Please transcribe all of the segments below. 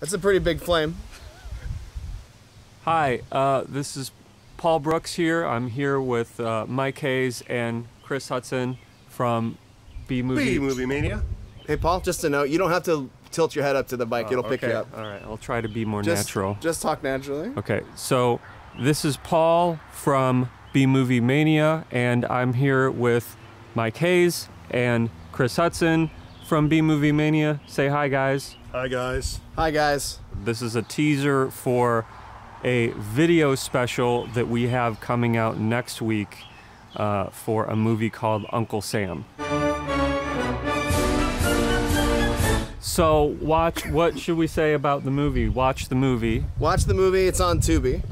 That's a pretty big flame. Hi, uh, this is Paul Brooks here. I'm here with uh, Mike Hayes and Chris Hutson from B Movie. B Movie Mania. Hey, Paul, just a note. You don't have to tilt your head up to the mic. It'll pick okay. you up. All right, I'll try to be more Just, natural. Just talk naturally. Okay, so this is Paul from B Movie Mania, and I'm here with Mike Hayes and Chris Hutson from B Movie Mania. Say hi, guys. Hi guys. Hi, guys. This is a teaser for a video special that we have coming out next week uh, for a movie called Uncle Sam. So, watch. What should we say about the movie? Watch the movie. Watch the movie. It's on Tubi.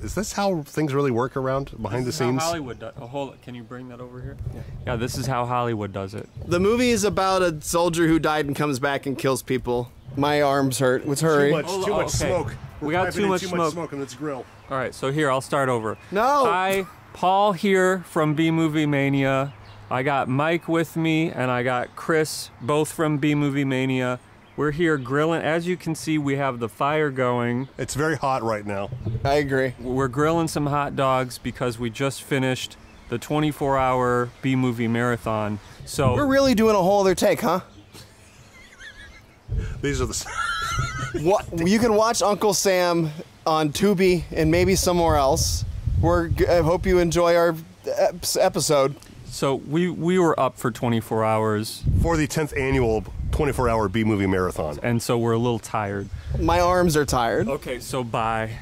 Is, is this how things really work around behind the This is how scenes? Hollywood does. Oh, hold it. Can you bring that over here? Yeah. yeah. This is how Hollywood does it. The movie is about a soldier who died and comes back and kills people. My arms hurt. Let's hurry. Too much, Oh, too much okay. smoke. We We're got too in much too smoke. much smoke on this grill. All right. So here, I'll start over. No. Hi, Paul here from B Movie Mania. I got Mike with me, and I got Chris, both from B Movie Mania. We're here grilling. As you can see, we have the fire going. It's very hot right now. I agree. We're grilling some hot dogs because we just finished the 24 hour B Movie Marathon. So We're really doing a whole other take, huh? These are the. What you can watch Uncle Sam on Tubi and maybe somewhere else. We're. g- I hope you enjoy our episode. so we we were up for 24 hours, for the 10th annual 24 hour B Movie Marathon. and so we're a little tired. My arms are tired. Okay, so bye.